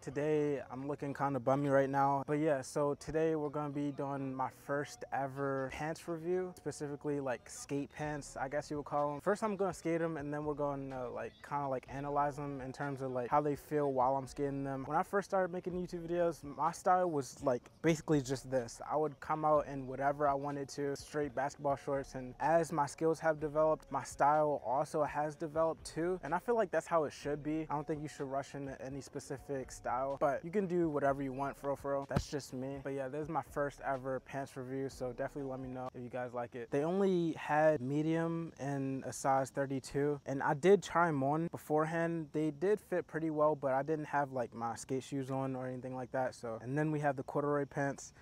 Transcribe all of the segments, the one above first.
Today I'm looking kind of bummy right now. But yeah, so today we're gonna be doing my first ever pants review, specifically like skate pants, I guess you would call them. First I'm gonna skate them and then we're gonna like kind of like analyze them in terms of like how they feel while I'm skating them. When I first started making YouTube videos, my style was like basically just this. I would come out in whatever I wanted to, straight basketball shorts. And as my skills have developed, my style also has developed too. And I feel like that's how it should be. I don't think you should rush into any specific style style, but you can do whatever you want for real. That's just me. But yeah, this is my first ever pants review, so definitely let me know if you guys like it. They only had medium and a size 32, and I did try them on beforehand. They did fit pretty well, but I didn't have like my skate shoes on or anything like that. So, and then we have the corduroy pants.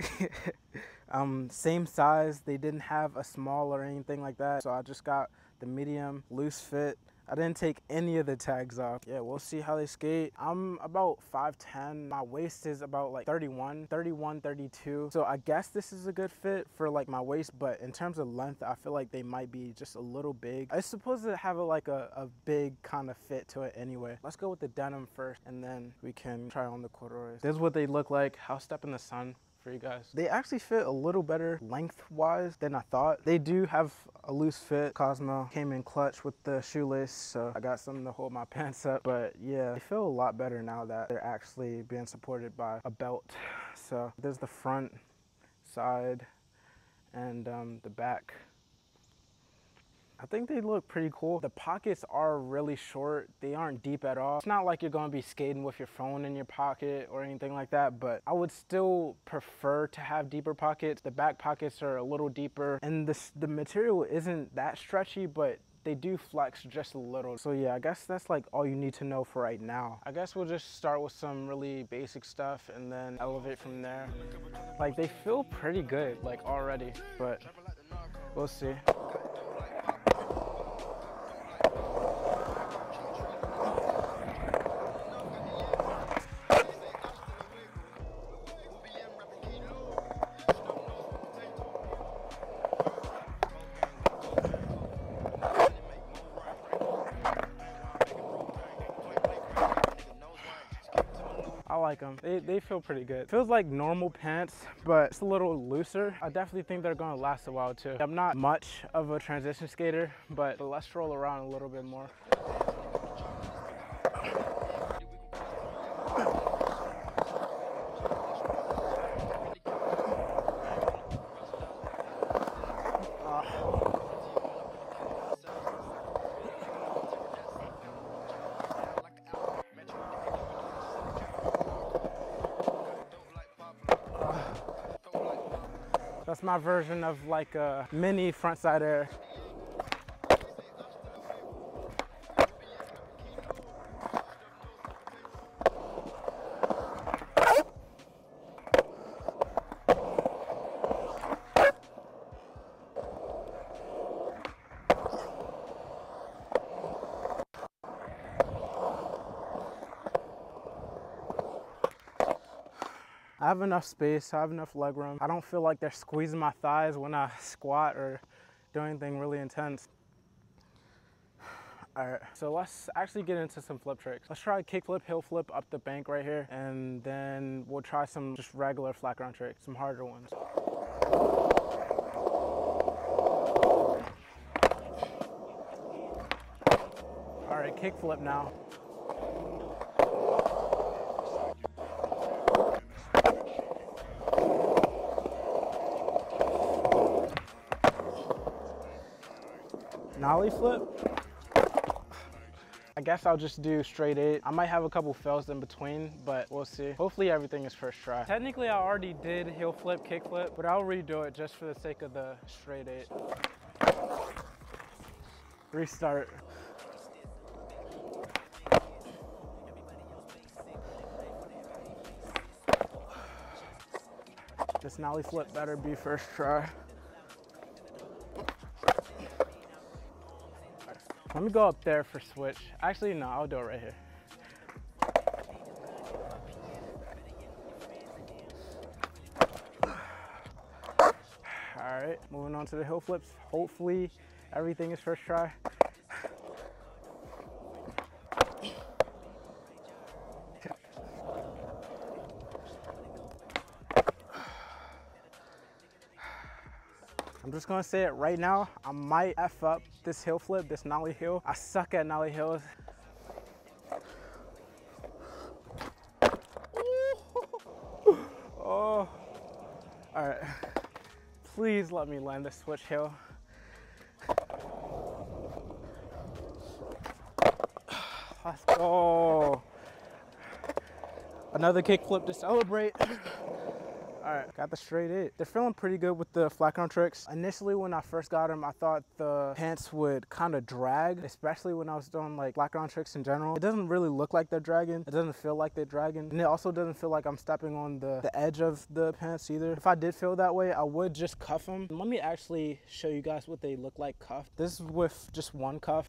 um, same size. They didn't have a small or anything like that. So I just got the medium loose fit I didn't take any of the tags off. Yeah, we'll see how they skate. I'm about 5'10". My waist is about like 31, 31, 32. So I guess this is a good fit for like my waist, but in terms of length, I feel like they might be just a little big. It's supposed to have a, like a, a big kind of fit to it anyway. Let's go with the denim first and then we can try on the corduroys. This is what they look like. I'll step in the sun for you guys. They actually fit a little better lengthwise than I thought. They do have a loose fit. Cosmo came in clutch with the shoelace, so I got something to hold my pants up. But yeah, they feel a lot better now that they're actually being supported by a belt. So there's the front, side, and um, the back. I think they look pretty cool. The pockets are really short. They aren't deep at all. It's not like you're gonna be skating with your phone in your pocket or anything like that, but I would still prefer to have deeper pockets. The back pockets are a little deeper and this, the material isn't that stretchy, but they do flex just a little. So yeah, I guess that's like all you need to know for right now. I guess we'll just start with some really basic stuff and then elevate from there. Like they feel pretty good like already, but we'll see. Like them. They, they feel pretty good. Feels like normal pants, but it's a little looser. I definitely think they're gonna last a while too. I'm not much of a transition skater, but let's roll around a little bit more. That's my version of like a mini frontside air. I have enough space, I have enough leg room. I don't feel like they're squeezing my thighs when I squat or do anything really intense. All right, so let's actually get into some flip tricks. Let's try a kickflip, heel flip up the bank right here, and then we'll try some just regular flat ground tricks, some harder ones. All right, kickflip now. Nollie flip. I guess I'll just do straight eight. I might have a couple fails in between, but we'll see. Hopefully everything is first try. Technically, I already did heel flip, kick flip, but I'll redo it just for the sake of the straight eight. Restart. This nollie flip better be first try. Let me go up there for switch. Actually, no, I'll do it right here. All right, moving on to the heel flips. Hopefully everything is first try. I'm just gonna say it right now. I might F up this heel flip, this nollie heel. I suck at nollie heels. oh, all right. Please let me land this switch heel. Let's go. Another kickflip to celebrate. All right, got the straight eight. They're feeling pretty good with the flat ground tricks. Initially, when I first got them, I thought the pants would kind of drag, especially when I was doing like flat ground tricks in general. It doesn't really look like they're dragging. It doesn't feel like they're dragging. And it also doesn't feel like I'm stepping on the, the edge of the pants either. If I did feel that way, I would just cuff them. Let me actually show you guys what they look like cuffed. This is with just one cuff.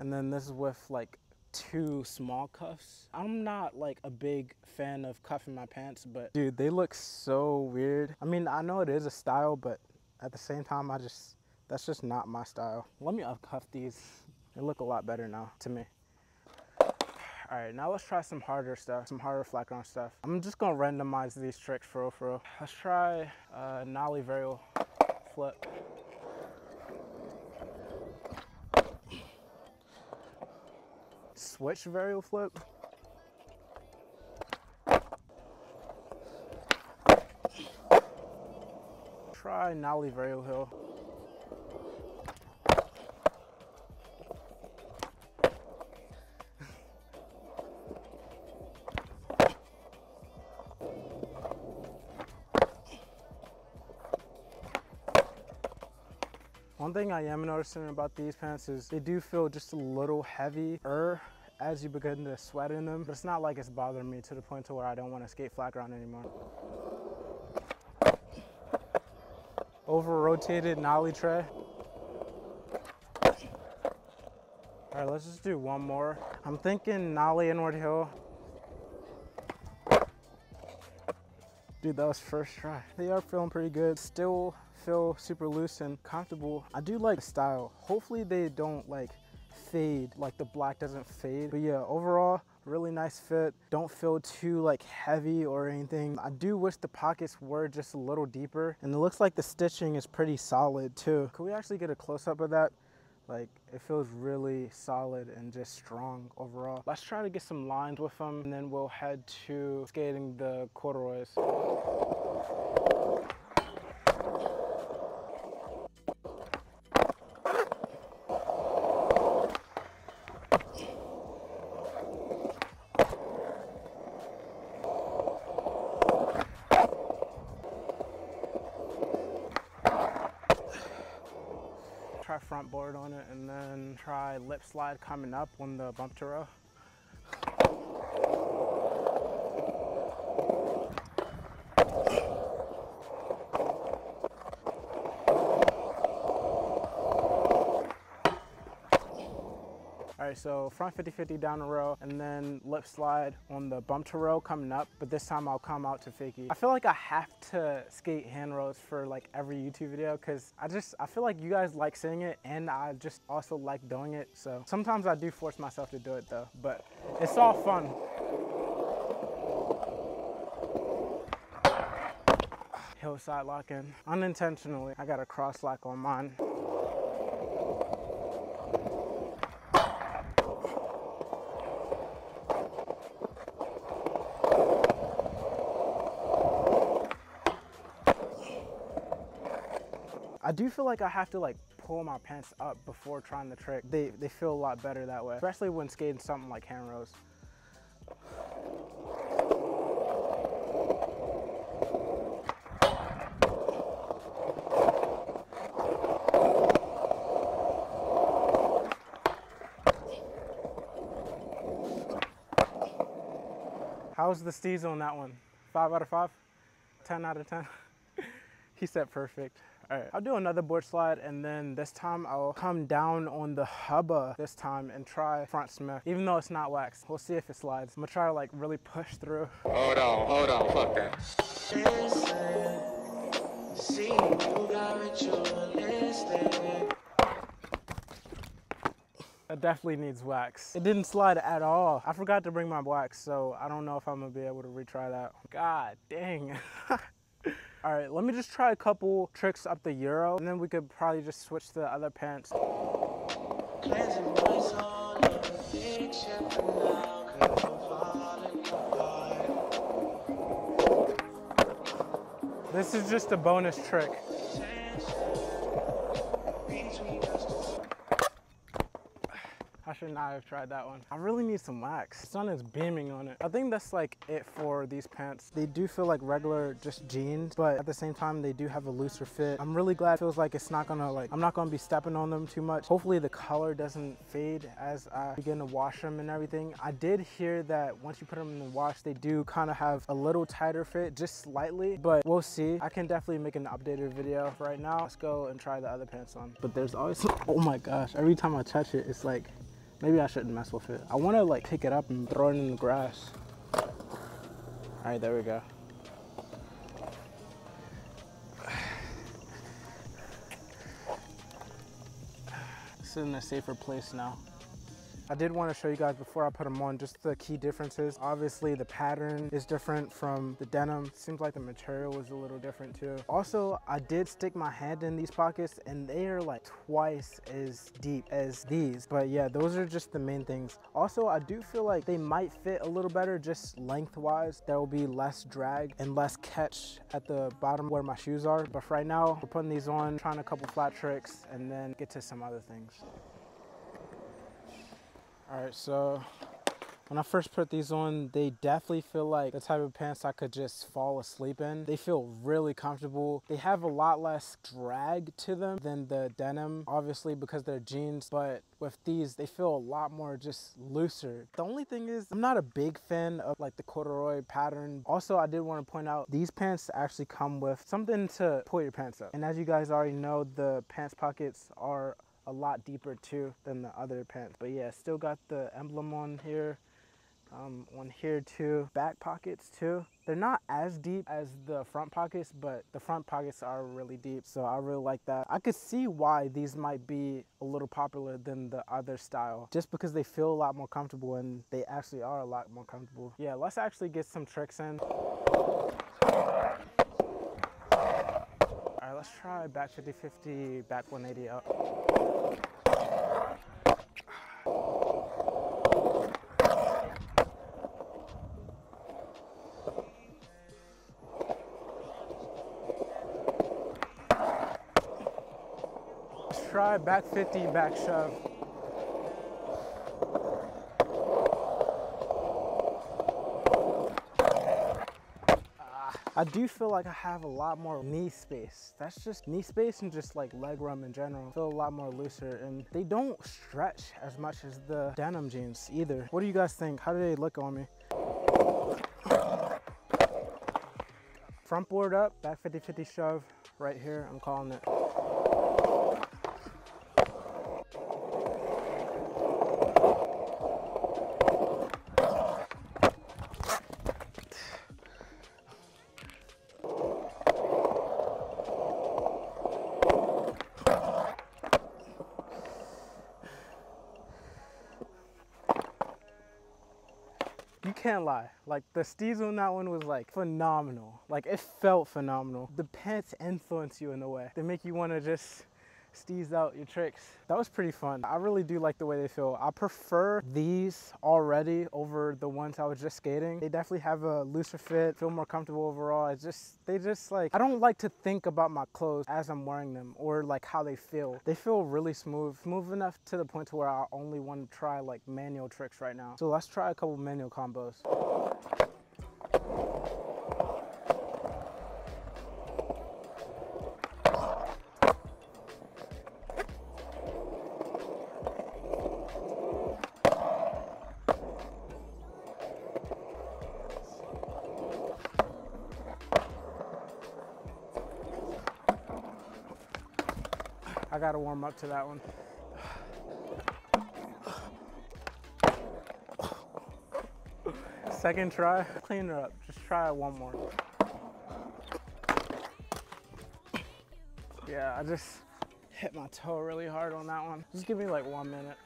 And then this is with like two small cuffs. I'm not like a big fan of cuffing my pants, but dude, they look so weird. I mean, I know it is a style, but at the same time, I just, that's just not my style. Let me uncuff these. They look a lot better now to me. All right, now let's try some harder stuff, some harder flat ground stuff. I'm just gonna randomize these tricks for real, for real. Let's try uh, nollie varial flip. Switch varial flip. Try nollie varial heel. One thing I am noticing about these pants is they do feel just a little heavier as you begin to sweat in them. But it's not like it's bothering me to the point to where I don't want to skate flat ground anymore. Over rotated nollie tray. All right, let's just do one more. I'm thinking nollie inward heel. Dude, that was first try. They are feeling pretty good. Still feel super loose and comfortable. I do like the style. Hopefully they don't like fade, like the black doesn't fade. But yeah, overall, really nice fit. Don't feel too like heavy or anything. I do wish the pockets were just a little deeper and it looks like the stitching is pretty solid too. Could we actually get a close up of that? Like it feels really solid and just strong overall. Let's try to get some lines with them and then we'll head to skating the corduroys. Front board on it and then try lip slide coming up on the bump to row. All right, so front 50-50 down the row and then lip slide on the bump to row coming up, but this time I'll come out to fakie. I feel like I have to skate hand rows for like every YouTube video because I just, I feel like you guys like seeing it and I just also like doing it. So sometimes I do force myself to do it though, but it's all fun. Hillside locking, unintentionally. I got a cross lock on mine. Do feel like I have to like pull my pants up before trying the trick. They, they feel a lot better that way, especially when skating something like hand rows. How's the steez on that one? Five out of five? 10 out of 10? he said perfect. All right, I'll do another board slide and then this time I'll come down on the hubba this time and try front smith, even though it's not wax. We'll see if it slides. I'm gonna try to like really push through. Hold on, hold on, fuck that. It definitely needs wax. It didn't slide at all. I forgot to bring my wax, so I don't know if I'm gonna be able to retry that. God dang. All right, let me just try a couple tricks up the Euro and then we could probably just switch to the other pants. This is just a bonus trick. Should not have tried that one. I really need some wax. The sun is beaming on it. I think that's like it for these pants. They do feel like regular just jeans, but at the same time, they do have a looser fit. I'm really glad it feels like it's not gonna like, I'm not gonna be stepping on them too much. Hopefully the color doesn't fade as I begin to wash them and everything. I did hear that once you put them in the wash, they do kind of have a little tighter fit, just slightly, but we'll see. I can definitely make an updated video. right now, let's go and try the other pants on. But there's always, oh my gosh, every time I touch it, it's like, Maybe I shouldn't mess with it. I want to like pick it up and throw it in the grass. All right, there we go. This is in a safer place now. I did want to show you guys before I put them on just the key differences. Obviously the pattern is different from the denim. Seems like the material was a little different too. Also, I did stick my hand in these pockets and they are like twice as deep as these. But yeah, those are just the main things. Also, I do feel like they might fit a little better just lengthwise. There will be less drag and less catch at the bottom where my shoes are. But right now, we're putting these on, trying a couple flat tricks and then get to some other things. All right, so when I first put these on, they definitely feel like the type of pants I could just fall asleep in. They feel really comfortable. They have a lot less drag to them than the denim, obviously because they're jeans, but with these, they feel a lot more just looser. The only thing is, I'm not a big fan of like the corduroy pattern. Also, I did want to point out, these pants actually come with something to pull your pants up. And as you guys already know, the pants pockets are a lot deeper too than the other pants. But yeah, still got the emblem on here. Um, on here too. Back pockets too. They're not as deep as the front pockets, but the front pockets are really deep. So I really like that. I could see why these might be a little popular than the other style, just because they feel a lot more comfortable and they actually are a lot more comfortable. Yeah, let's actually get some tricks in. All right, let's try back 50-50, back 180 up. Back 50, back shove. Ah, I do feel like I have a lot more knee space. That's just knee space and just like leg room in general. I feel a lot more looser and they don't stretch as much as the denim jeans either. What do you guys think? How do they look on me? Front board up, back 50-50 shove right here. I'm calling it. Can't lie. Like the steez on that one was like phenomenal. Like it felt phenomenal. The pants influence you in a way. They make you want to just steez out your tricks. That was pretty fun. I really do like the way they feel. I prefer these already over the ones I was just skating. They definitely have a looser fit, feel more comfortable overall. It's just, they just like, I don't like to think about my clothes as I'm wearing them or like how they feel. They feel really smooth, smooth enough to the point to where I only want to try like manual tricks right now. So let's try a couple manual combos. I gotta warm up to that one. Second try, clean her up. Just try it one more. Yeah, I just hit my toe really hard on that one. Just give me like one minute.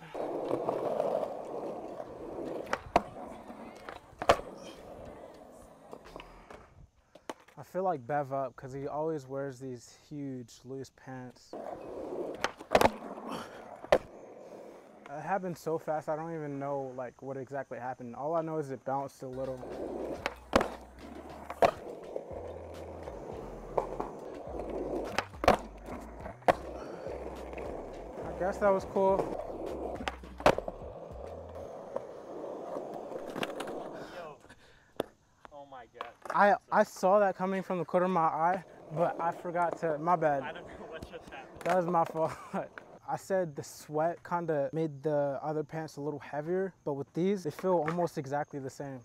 I feel like Bev up because he always wears these huge loose pants. It happened so fast, I don't even know like what exactly happened. All I know is it bounced a little. I guess that was cool. Yo. Oh my god. I I saw that coming from the corner of my eye, but I forgot to. My bad. I don't know what just happened. That was my fault. I said the sweat kind of made the other pants a little heavier, but with these, they feel almost exactly the same.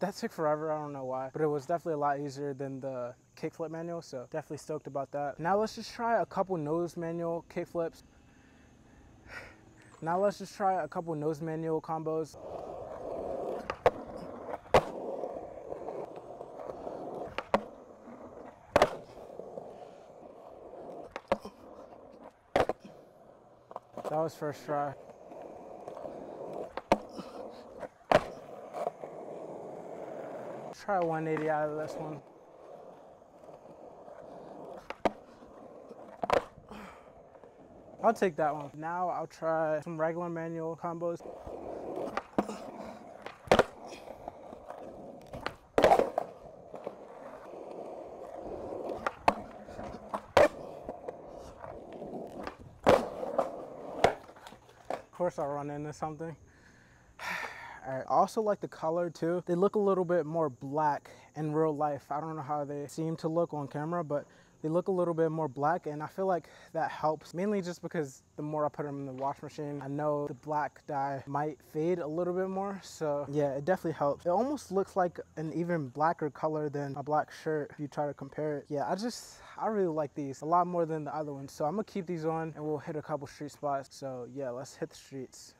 That took forever, I don't know why, but it was definitely a lot easier than the kickflip manual, so definitely stoked about that. Now let's just try a couple nose manual kickflips. Now let's just try a couple nose manual combos. That was first try. Try 180 out of this one. I'll take that one. Now I'll try some regular manual combos. I'll run into something. I also like the color too. They look a little bit more black in real life. I don't know how they seem to look on camera, but they look a little bit more black and I feel like that helps mainly just because the more I put them in the wash machine, I know the black dye might fade a little bit more. So yeah, it definitely helps. It almost looks like an even blacker color than a black shirt if you try to compare it. Yeah, I just, I really like these a lot more than the other ones. So I'm gonna keep these on and we'll hit a couple street spots. So yeah, let's hit the streets.